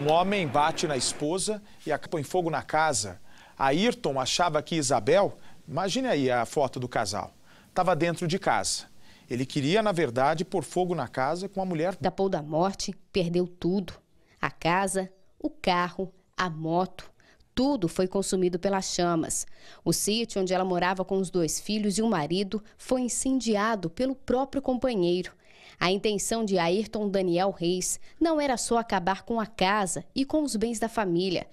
Um homem bate na esposa e põe fogo na casa. Ayrton achava que Isabel, imagine aí a foto do casal, estava dentro de casa. Ele queria, na verdade, pôr fogo na casa com a mulher. Tapou da morte, perdeu tudo: a casa, o carro, a moto. Tudo foi consumido pelas chamas. O sítio onde ela morava com os dois filhos e o marido foi incendiado pelo próprio companheiro. A intenção de Ayrton Daniel Reis não era só acabar com a casa e com os bens da família.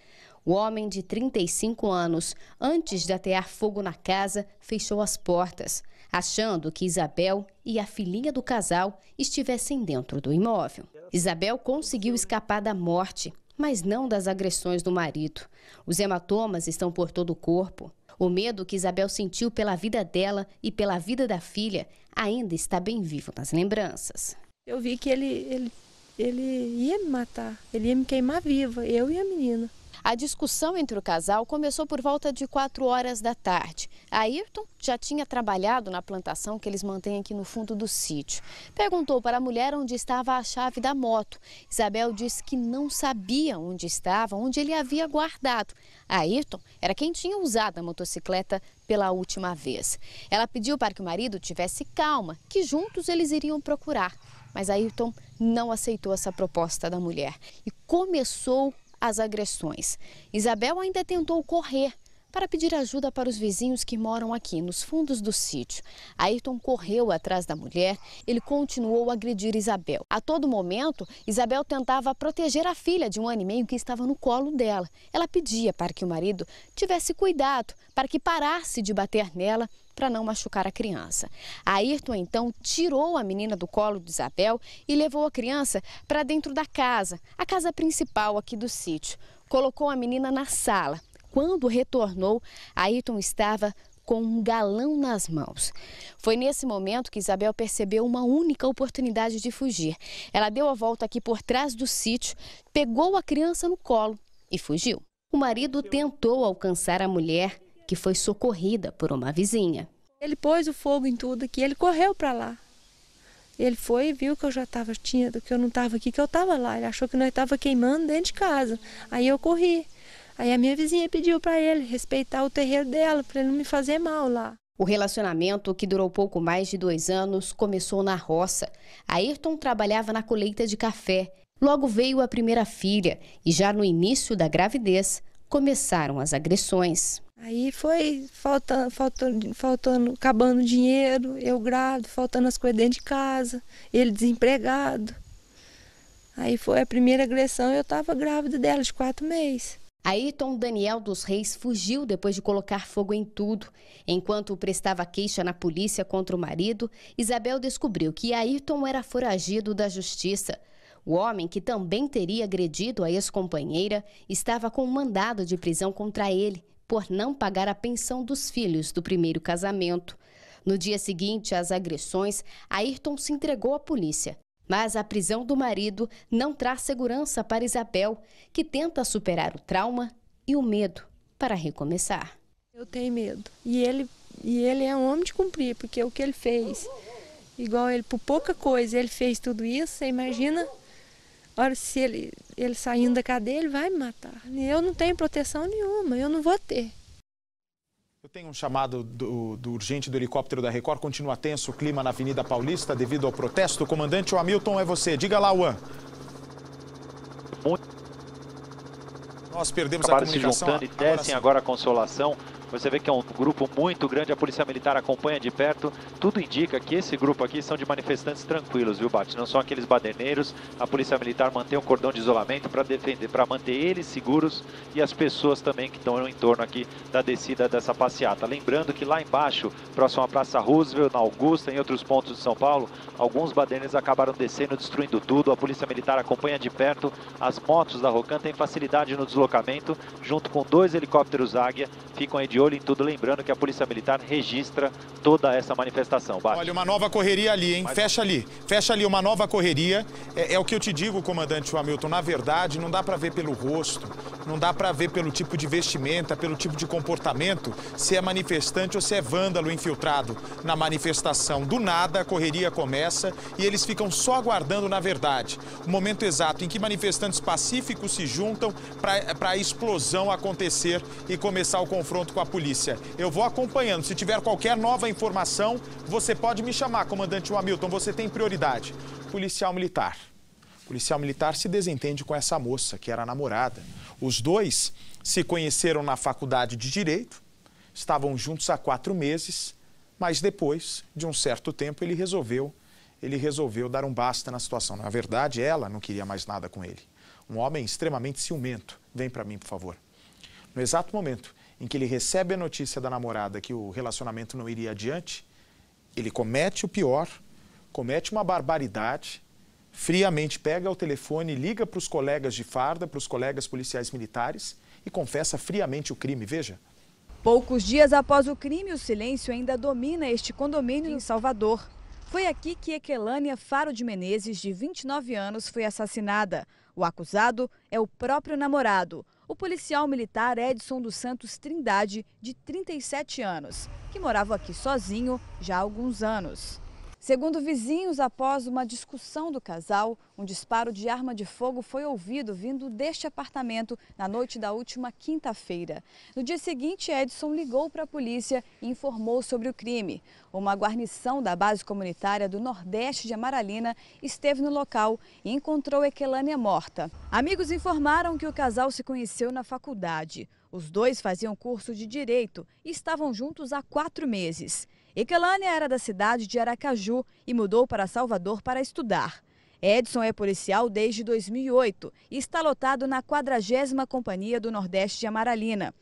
O homem de 35 anos, antes de atear fogo na casa, fechou as portas, achando que Isabel e a filhinha do casal estivessem dentro do imóvel. Isabel conseguiu escapar da morte, mas não das agressões do marido. Os hematomas estão por todo o corpo. O medo que Isabel sentiu pela vida dela e pela vida da filha ainda está bem vivo nas lembranças. Eu vi que ele, ele, ele ia me matar, ele ia me queimar viva, eu e a menina. A discussão entre o casal começou por volta de 4 horas da tarde. Ayrton já tinha trabalhado na plantação que eles mantêm aqui no fundo do sítio. Perguntou para a mulher onde estava a chave da moto. Isabel disse que não sabia onde estava, onde ele havia guardado. Ayrton era quem tinha usado a motocicleta pela última vez. Ela pediu para que o marido tivesse calma, que juntos eles iriam procurar. Mas Ayrton não aceitou essa proposta da mulher e começou as agressões. Isabel ainda tentou correr para pedir ajuda para os vizinhos que moram aqui nos fundos do sítio. Ayrton correu atrás da mulher, ele continuou a agredir Isabel. A todo momento, Isabel tentava proteger a filha de um ano e meio que estava no colo dela. Ela pedia para que o marido tivesse cuidado, para que parasse de bater nela para não machucar a criança. Ayrton então tirou a menina do colo de Isabel e levou a criança para dentro da casa, a casa principal aqui do sítio. Colocou a menina na sala. Quando retornou, Ayrton estava com um galão nas mãos. Foi nesse momento que Isabel percebeu uma única oportunidade de fugir. Ela deu a volta aqui por trás do sítio, pegou a criança no colo e fugiu. O marido tentou alcançar a mulher, que foi socorrida por uma vizinha. Ele pôs o fogo em tudo aqui, ele correu para lá. Ele foi e viu que eu já estava tinha, que eu não estava aqui, que eu estava lá. Ele achou que nós estava queimando dentro de casa. Aí eu corri. Aí a minha vizinha pediu para ele respeitar o terreiro dela, para ele não me fazer mal lá. O relacionamento, que durou pouco mais de dois anos, começou na roça. Ayrton trabalhava na colheita de café. Logo veio a primeira filha e já no início da gravidez começaram as agressões. Aí foi faltando, faltando, faltando, acabando dinheiro, eu grávida, faltando as coisas dentro de casa, ele desempregado. Aí foi a primeira agressão, eu estava grávida dela de quatro meses. Ayrton Daniel dos Reis fugiu depois de colocar fogo em tudo. Enquanto prestava queixa na polícia contra o marido, Isabel descobriu que Ayrton era foragido da justiça. O homem, que também teria agredido a ex-companheira, estava com um mandado de prisão contra ele por não pagar a pensão dos filhos do primeiro casamento. No dia seguinte às agressões, Ayrton se entregou à polícia. Mas a prisão do marido não traz segurança para Isabel, que tenta superar o trauma e o medo para recomeçar. Eu tenho medo. E ele, e ele é um homem de cumprir, porque o que ele fez, igual ele, por pouca coisa, ele fez tudo isso, você imagina Ora, se ele, ele saindo da cadeia, ele vai me matar. Eu não tenho proteção nenhuma, eu não vou ter. Eu tenho um chamado do, do, urgente do helicóptero da Record. Continua tenso o clima na Avenida Paulista devido ao protesto. Comandante, o Hamilton é você. Diga lá, Juan. Nós perdemos Acabaram a comunicação. se juntando e descem agora, agora a consolação. Você vê que é um grupo muito grande, a Polícia Militar acompanha de perto. Tudo indica que esse grupo aqui são de manifestantes tranquilos, viu, Bate? Não são aqueles baderneiros. A Polícia Militar mantém um cordão de isolamento para defender, para manter eles seguros e as pessoas também que estão no entorno aqui da descida dessa passeata. Lembrando que lá embaixo, próximo à Praça Roosevelt, na Augusta, em outros pontos de São Paulo, alguns baderneiros acabaram descendo, destruindo tudo. A Polícia Militar acompanha de perto. As motos da Rocan têm facilidade no deslocamento, junto com dois helicópteros Águia, ficam aí de olho em tudo, lembrando que a Polícia Militar registra toda essa manifestação. Bate. Olha, uma nova correria ali, hein? Mas... Fecha ali, fecha ali uma nova correria. É, é, o que eu te digo, comandante Hamilton. Na verdade, não dá para ver pelo rosto, não dá para ver pelo tipo de vestimenta, pelo tipo de comportamento, se é manifestante ou se é vândalo infiltrado na manifestação. Do nada, a correria começa e eles ficam só aguardando, na verdade, o momento exato em que manifestantes pacíficos se juntam para a explosão acontecer e começar o confronto com a polícia. Eu vou acompanhando. Se tiver qualquer nova informação, você pode me chamar, comandante Hamilton. Você tem prioridade. Policial militar. policial militar se desentende com essa moça, que era namorada. Os dois se conheceram na faculdade de Direito, estavam juntos há quatro meses, mas depois de um certo tempo ele resolveu, ele resolveu dar um basta na situação. Na verdade, ela não queria mais nada com ele. Um homem extremamente ciumento. Vem para mim, por favor. No exato momento em que ele recebe a notícia da namorada que o relacionamento não iria adiante, ele comete o pior, comete uma barbaridade, friamente pega o telefone, liga para os colegas de farda, para os colegas policiais militares e confessa friamente o crime. Veja. Poucos dias após o crime, o silêncio ainda domina este condomínio em Salvador. Foi aqui que Equelânia Faro de Menezes, de 29 anos, foi assassinada. O acusado é o próprio namorado, o policial militar Edson dos Santos Trindade, de 37 anos, que morava aqui sozinho já há alguns anos. Segundo vizinhos, após uma discussão do casal, um disparo de arma de fogo foi ouvido vindo deste apartamento na noite da última quinta-feira. No dia seguinte, Edson ligou para a polícia e informou sobre o crime. Uma guarnição da base comunitária do Nordeste de Amaralina esteve no local e encontrou Equelânia morta. Amigos informaram que o casal se conheceu na faculdade. Os dois faziam curso de direito e estavam juntos há quatro meses. Ekelânia era da cidade de Aracaju e mudou para Salvador para estudar. Edson é policial desde 2008 e está lotado na 40 Companhia do Nordeste de Amaralina.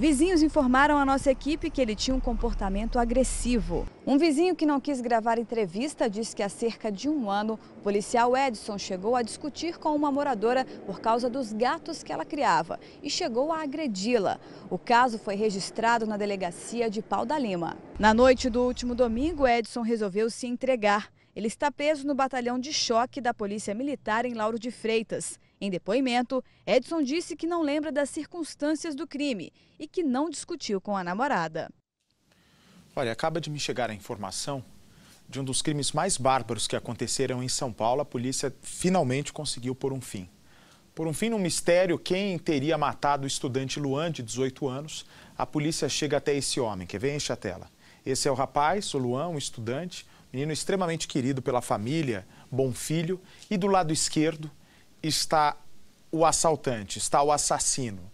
Vizinhos informaram à nossa equipe que ele tinha um comportamento agressivo. Um vizinho que não quis gravar entrevista disse que há cerca de um ano, o policial Edson chegou a discutir com uma moradora por causa dos gatos que ela criava e chegou a agredi-la. O caso foi registrado na delegacia de Pau da Lima. Na noite do último domingo, Edson resolveu se entregar. Ele está preso no batalhão de choque da Polícia Militar em Lauro de Freitas. Em depoimento, Edson disse que não lembra das circunstâncias do crime e que não discutiu com a namorada. Olha, acaba de me chegar a informação de um dos crimes mais bárbaros que aconteceram em São Paulo. A polícia finalmente conseguiu pôr um fim. Por um fim no mistério, quem teria matado o estudante Luan, de 18 anos, a polícia chega até esse homem. Quer ver? Enche a tela. Esse é o rapaz, o Luan, um estudante, menino extremamente querido pela família, bom filho. E do lado esquerdo, está o assaltante, está o assassino.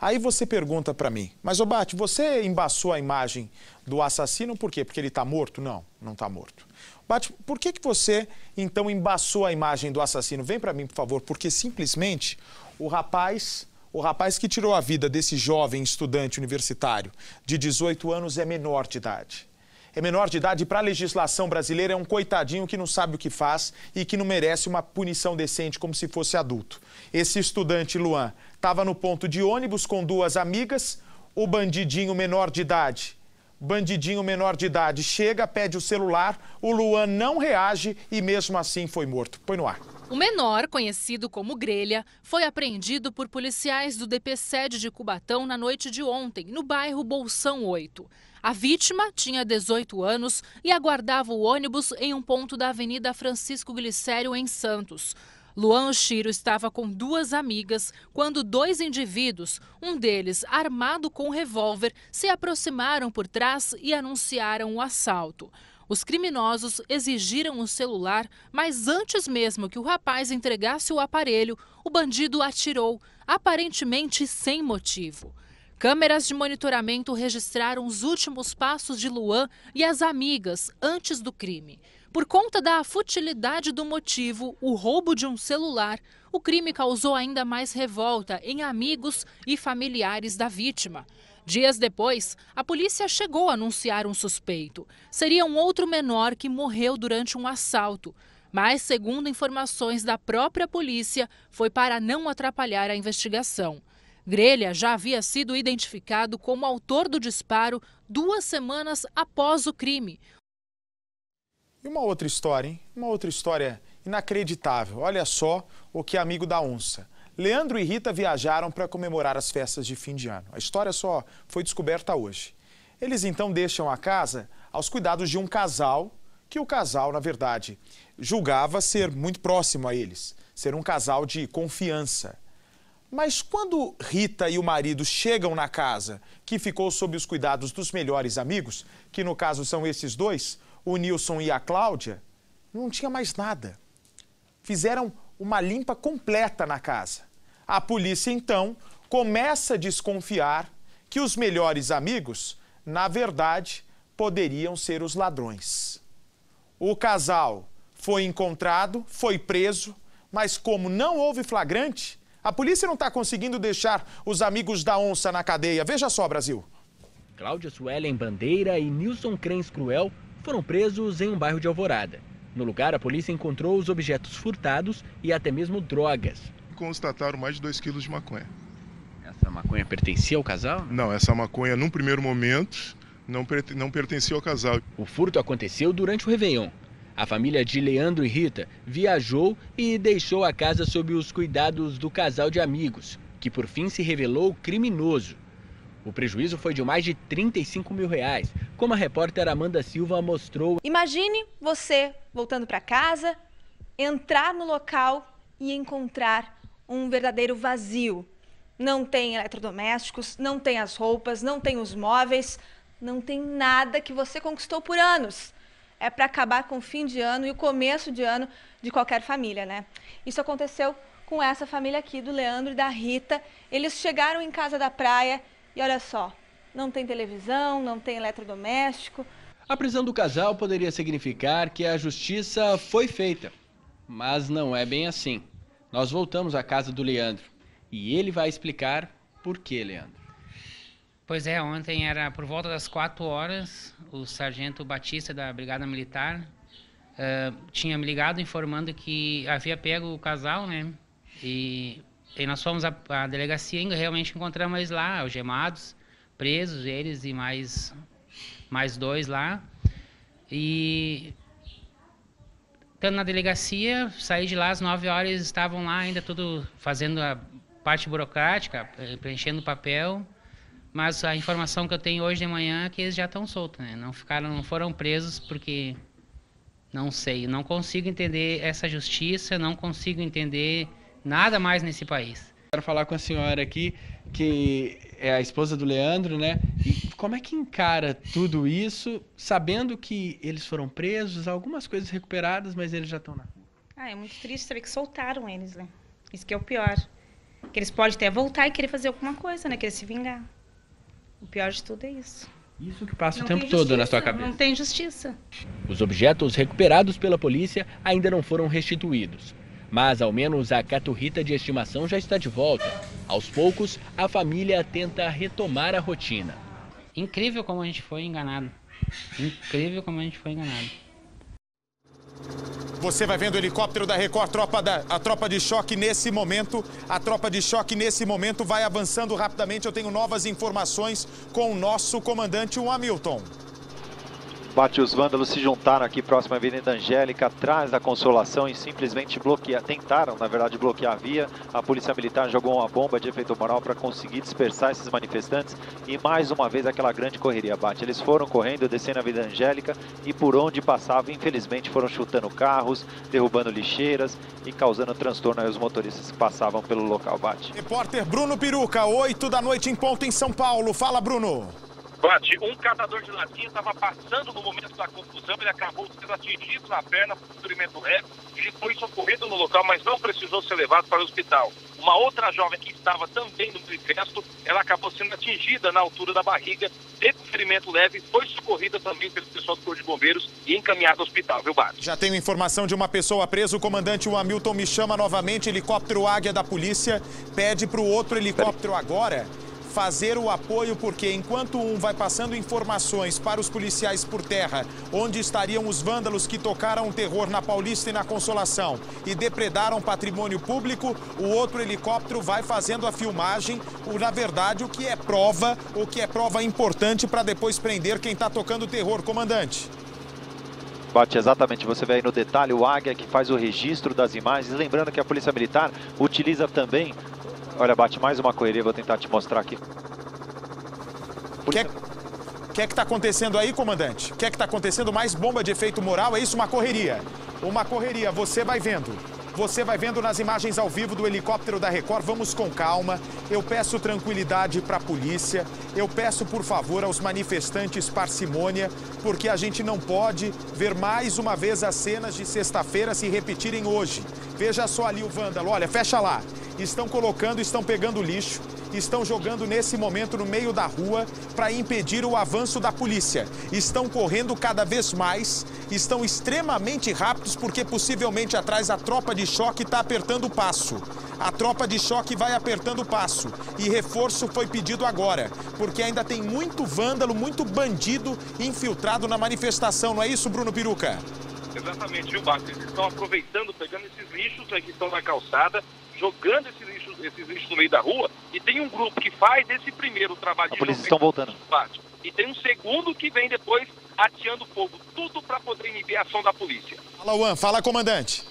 Aí você pergunta para mim, mas Obate, você embaçou a imagem do assassino por quê? Porque ele está morto? Não, não está morto. Bate, por que, que você então embaçou a imagem do assassino? Vem para mim, por favor, porque simplesmente o rapaz, o rapaz que tirou a vida desse jovem estudante universitário de 18 anos é menor de idade é menor de idade para a legislação brasileira é um coitadinho que não sabe o que faz e que não merece uma punição decente como se fosse adulto. Esse estudante, Luan, estava no ponto de ônibus com duas amigas, o bandidinho menor de idade. Bandidinho menor de idade chega, pede o celular, o Luan não reage e mesmo assim foi morto. Põe no ar. O menor, conhecido como Grelha, foi apreendido por policiais do DP-SED de Cubatão na noite de ontem, no bairro Bolsão 8. A vítima tinha 18 anos e aguardava o ônibus em um ponto da Avenida Francisco Glicério, em Santos. Luan Oshiro estava com duas amigas quando dois indivíduos, um deles armado com um revólver, se aproximaram por trás e anunciaram o assalto. Os criminosos exigiram o celular, mas antes mesmo que o rapaz entregasse o aparelho, o bandido atirou, aparentemente sem motivo. Câmeras de monitoramento registraram os últimos passos de Luan e as amigas antes do crime. Por conta da futilidade do motivo, o roubo de um celular, o crime causou ainda mais revolta em amigos e familiares da vítima. Dias depois, a polícia chegou a anunciar um suspeito. Seria um outro menor que morreu durante um assalto. Mas, segundo informações da própria polícia, foi para não atrapalhar a investigação. Grelha já havia sido identificado como autor do disparo duas semanas após o crime. E uma outra história, hein? Uma outra história inacreditável. Olha só o que é amigo da onça. Leandro e Rita viajaram para comemorar as festas de fim de ano. A história só foi descoberta hoje. Eles então deixam a casa aos cuidados de um casal que o casal, na verdade, julgava ser muito próximo a eles, ser um casal de confiança. Mas quando Rita e o marido chegam na casa, que ficou sob os cuidados dos melhores amigos, que no caso são esses dois, o Nilson e a Cláudia, não tinha mais nada. Fizeram uma limpa completa na casa. A polícia então começa a desconfiar que os melhores amigos, na verdade, poderiam ser os ladrões. O casal foi encontrado, foi preso, mas como não houve flagrante, a polícia não está conseguindo deixar os amigos da onça na cadeia. Veja só, Brasil. Cláudia Suelen Bandeira e Nilson Crens Cruel foram presos em um bairro de Alvorada. No lugar, a polícia encontrou os objetos furtados e até mesmo drogas. Constataram mais de 2 quilos de maconha. Essa maconha pertencia ao casal? Não, essa maconha, num primeiro momento, não, não pertencia ao casal. O furto aconteceu durante o Réveillon. A família de Leandro e Rita viajou e deixou a casa sob os cuidados do casal de amigos, que por fim se revelou criminoso. O prejuízo foi de mais de 35 mil reais, como a repórter Amanda Silva mostrou. Imagine você voltando para casa, entrar no local e encontrar um verdadeiro vazio. Não tem eletrodomésticos, não tem as roupas, não tem os móveis, não tem nada que você conquistou por anos é para acabar com o fim de ano e o começo de ano de qualquer família, né? Isso aconteceu com essa família aqui do Leandro e da Rita. Eles chegaram em casa da praia e olha só, não tem televisão, não tem eletrodoméstico. A prisão do casal poderia significar que a justiça foi feita, mas não é bem assim. Nós voltamos à casa do Leandro e ele vai explicar por que, Leandro. Pois é, ontem era por volta das 4 horas, o sargento Batista da Brigada Militar uh, tinha me ligado informando que havia pego o casal, né? E, e nós fomos à, à delegacia e realmente encontramos eles lá, algemados, presos, eles e mais, mais dois lá. E estando na delegacia, saí de lá às 9 horas, estavam lá ainda tudo fazendo a parte burocrática, preenchendo o papel. Mas a informação que eu tenho hoje de manhã é que eles já estão soltos, né? Não ficaram, não foram presos porque não sei, não consigo entender essa justiça, não consigo entender nada mais nesse país. Quero falar com a senhora aqui, que é a esposa do Leandro, né? E como é que encara tudo isso, sabendo que eles foram presos, algumas coisas recuperadas, mas eles já estão na rua? Ah, é muito triste saber que soltaram eles, né? Isso que é o pior. Que eles podem até voltar e querer fazer alguma coisa, né? Querer se vingar. O pior de tudo é isso. Isso que passa não o tempo todo na sua cabeça. Não tem justiça. Os objetos recuperados pela polícia ainda não foram restituídos. Mas ao menos a caturrita de estimação já está de volta. Aos poucos, a família tenta retomar a rotina. Incrível como a gente foi enganado. Incrível como a gente foi enganado. Você vai vendo o helicóptero da Record, tropa da, a tropa de choque nesse momento. A tropa de choque nesse momento vai avançando rapidamente. Eu tenho novas informações com o nosso comandante, o Hamilton. Bate os vândalos se juntaram aqui próximo à Avenida Angélica, atrás da Consolação e simplesmente bloquear, tentaram, na verdade, bloquear a via. A Polícia Militar jogou uma bomba de efeito moral para conseguir dispersar esses manifestantes e mais uma vez aquela grande correria bate. Eles foram correndo, descendo a Avenida Angélica e por onde passavam, infelizmente, foram chutando carros, derrubando lixeiras e causando transtorno aos motoristas que passavam pelo local bate. Repórter Bruno Piruca, 8 da noite em ponto em São Paulo. Fala, Bruno. Bate, um catador de latinha estava passando no momento da confusão, ele acabou sendo atingido na perna por ferimento leve. Ele foi socorrido no local, mas não precisou ser levado para o hospital. Uma outra jovem que estava também no manifesto, ela acabou sendo atingida na altura da barriga, teve ferimento leve, foi socorrida também pelo pessoal do Corpo de Bombeiros e encaminhada ao hospital, viu, Bate? Já tenho informação de uma pessoa presa, o comandante Hamilton me chama novamente, helicóptero Águia da polícia, pede para o outro helicóptero agora fazer o apoio, porque enquanto um vai passando informações para os policiais por terra, onde estariam os vândalos que tocaram o terror na Paulista e na Consolação e depredaram patrimônio público, o outro helicóptero vai fazendo a filmagem, o, na verdade, o que é prova, o que é prova importante para depois prender quem está tocando o terror, comandante. Bate exatamente, você vê aí no detalhe o Águia que faz o registro das imagens. Lembrando que a Polícia Militar utiliza também Olha, bate mais uma correria, vou tentar te mostrar aqui. O que, é, que é que está acontecendo aí, comandante? O que é que está acontecendo? Mais bomba de efeito moral? É isso, uma correria. Uma correria, você vai vendo. Você vai vendo nas imagens ao vivo do helicóptero da Record. Vamos com calma. Eu peço tranquilidade para a polícia. Eu peço, por favor, aos manifestantes parcimônia, porque a gente não pode ver mais uma vez as cenas de sexta-feira se repetirem hoje. Veja só ali o vândalo. Olha, fecha lá estão colocando, estão pegando lixo, estão jogando nesse momento no meio da rua para impedir o avanço da polícia. Estão correndo cada vez mais, estão extremamente rápidos porque possivelmente atrás a tropa de choque está apertando o passo. A tropa de choque vai apertando o passo e reforço foi pedido agora, porque ainda tem muito vândalo, muito bandido infiltrado na manifestação, não é isso, Bruno Piruca? Exatamente, viu, Bato? Eles estão aproveitando, pegando esses lixos que estão na calçada, jogando esses lixos, esses lixos no meio da rua e tem um grupo que faz esse primeiro trabalho a de polícia estão voltando. E tem um segundo que vem depois ateando fogo, tudo para poder inibir a ação da polícia. Fala, Juan. Fala, comandante.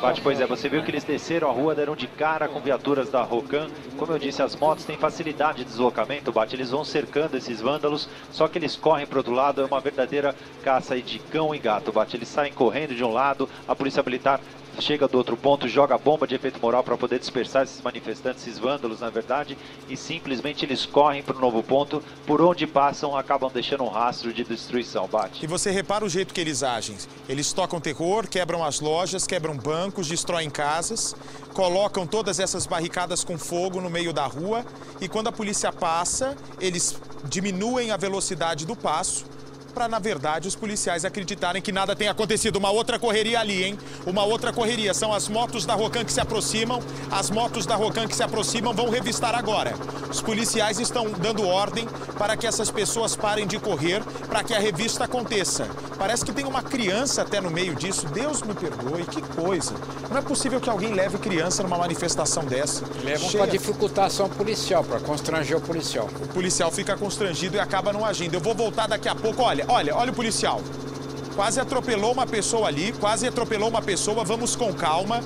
Bate, pois é, você viu que eles desceram a rua, deram de cara com viaturas da Rocan. Como eu disse, as motos têm facilidade de deslocamento, Bate. Eles vão cercando esses vândalos, só que eles correm para outro lado. É uma verdadeira caça de cão e gato, Bate. Eles saem correndo de um lado, a polícia militar chega do outro ponto, joga bomba de efeito moral para poder dispersar esses manifestantes, esses vândalos, na verdade, e simplesmente eles correm para o novo ponto, por onde passam, acabam deixando um rastro de destruição. Bate. E você repara o jeito que eles agem. Eles tocam terror, quebram as lojas, quebram bancos, destroem casas, colocam todas essas barricadas com fogo no meio da rua e quando a polícia passa, eles diminuem a velocidade do passo para, na verdade, os policiais acreditarem que nada tem acontecido. Uma outra correria ali, hein? Uma outra correria. São as motos da Rocan que se aproximam. As motos da Rocan que se aproximam vão revistar agora. Os policiais estão dando ordem para que essas pessoas parem de correr, para que a revista aconteça. Parece que tem uma criança até no meio disso. Deus me perdoe, que coisa. Não é possível que alguém leve criança numa manifestação dessa. Levam para dificultar a ação policial, para constranger o policial. O policial fica constrangido e acaba não agindo. Eu vou voltar daqui a pouco. Olha, olha, olha o policial. Quase atropelou uma pessoa ali, quase atropelou uma pessoa. Vamos com calma.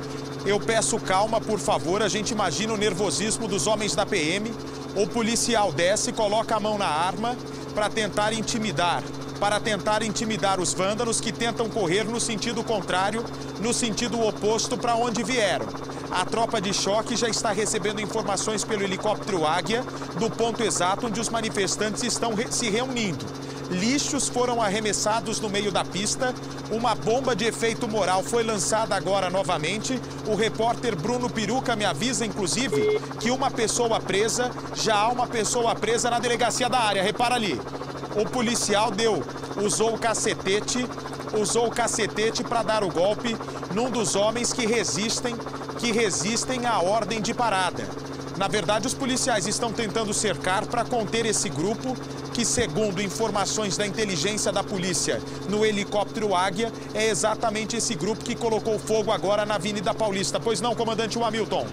Eu peço calma, por favor. A gente imagina o nervosismo dos homens da PM. O policial desce, coloca a mão na arma para tentar intimidar, para tentar intimidar os vândalos que tentam correr no sentido contrário, no sentido oposto para onde vieram. A tropa de choque já está recebendo informações pelo helicóptero Águia do ponto exato onde os manifestantes estão se reunindo. Lixos foram arremessados no meio da pista. Uma bomba de efeito moral foi lançada agora novamente. O repórter Bruno Peruca me avisa, inclusive, que uma pessoa presa, já há uma pessoa presa na delegacia da área. Repara ali. O policial deu, usou o cacetete, usou o cacetete para dar o golpe num dos homens que resistem, que resistem à ordem de parada. Na verdade, os policiais estão tentando cercar para conter esse grupo, que, segundo informações da inteligência da polícia no helicóptero Águia, é exatamente esse grupo que colocou fogo agora na Avenida Paulista. Pois não, comandante Hamilton?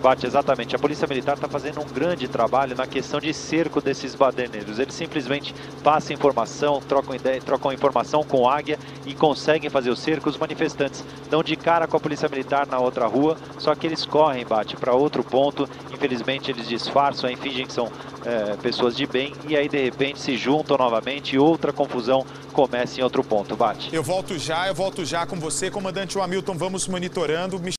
Bate, exatamente. A Polícia Militar está fazendo um grande trabalho na questão de cerco desses baderneiros. Eles simplesmente passam informação, trocam, ideia, trocam informação com Águia e conseguem fazer o cerco. Os manifestantes dão de cara com a Polícia Militar na outra rua, só que eles correm, Bate, para outro ponto. Infelizmente, eles disfarçam, fingem que são é, pessoas de bem e aí, de repente, se juntam novamente e outra confusão começa em outro ponto. Bate. Eu volto já, eu volto já com você, comandante Hamilton. Vamos monitorando.